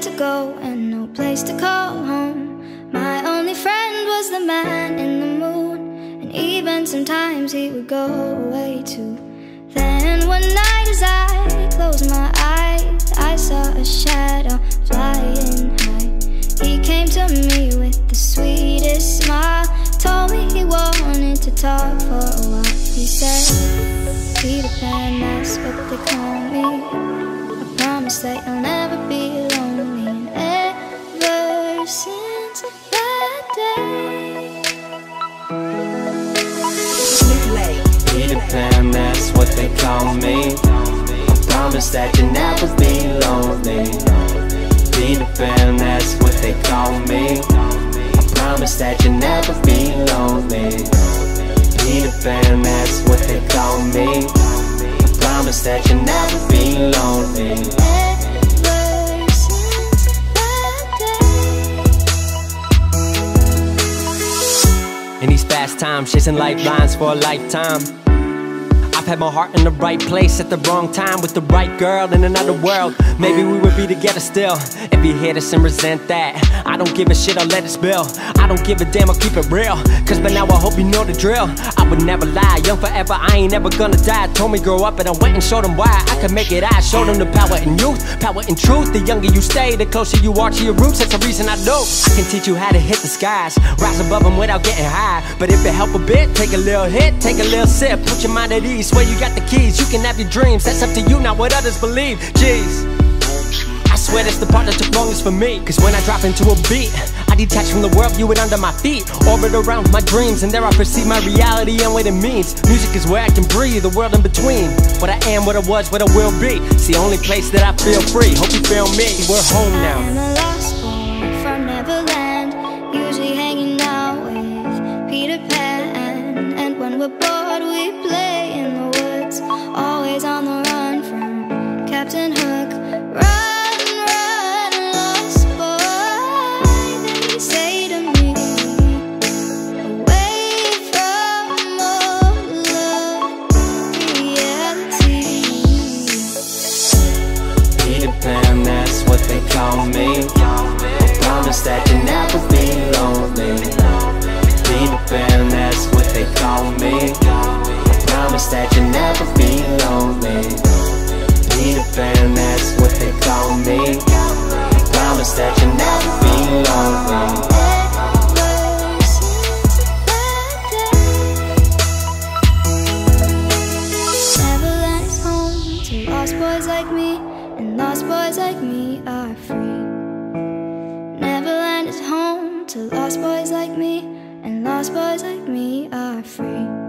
to go and no place to call home. My only friend was the man in the moon, and even sometimes he would go away too. Then one night, as I closed my eyes, I saw a shadow flying high. He came to me with the sweetest smile, told me he wanted to talk for a while. He said, Peter Pan, that's what they call me. I promise that you'll never be ever since that day. Peter Pan, that's what they call me. I promise that you'll never be lonely. Peter Pan, that's what they call me. I promise that you'll never be lonely. Peter Pan, that's what they call me. I promise that you'll never be lonely. Fast chasing lifelines for a lifetime. I've had my heart in the right place at the wrong time with the right girl in another world. Maybe we would be together still. If you hear this and resent that, I don't give a shit, I'll let it spill. I don't give a damn, I'll keep it real. Cause by now I hope you know the drill. Would never lie, young forever, I ain't never gonna die. Told me grow up and I went and showed them why I could make it. I showed them the power in youth, power in truth. The younger you stay, the closer you are to your roots. That's the reason I do. I can teach you how to hit the skies, rise above them without getting high. But if it help a bit, take a little hit, take a little sip, put your mind at ease. where you got the keys, you can have your dreams. That's up to you, not what others believe. Jeez. I swear that's the part that took longest for me Cause when I drop into a beat I detach from the world, view it under my feet Orbit around my dreams And there I perceive my reality and what it means. Music is where I can breathe, the world in between. What I am, what I was, what I will be. It's the only place that I feel free. Hope you feel me, we're home now. I'm a lost boy from Neverland, usually hanging out with Peter Pan. And when we're bored, we play to lost boys like me, and lost boys like me are free.